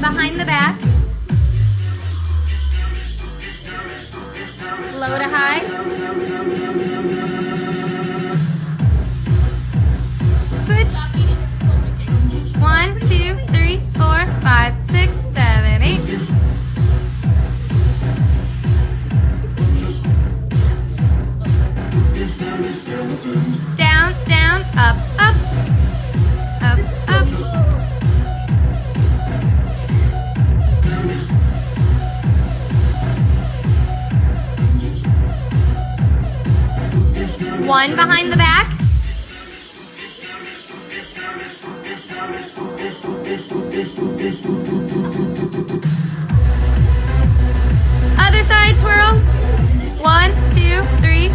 behind the back. Low to high. Switch. One, two, three, four, five, six, seven, eight. Down, down, up. one behind the back. Other side twirl. One, two, three,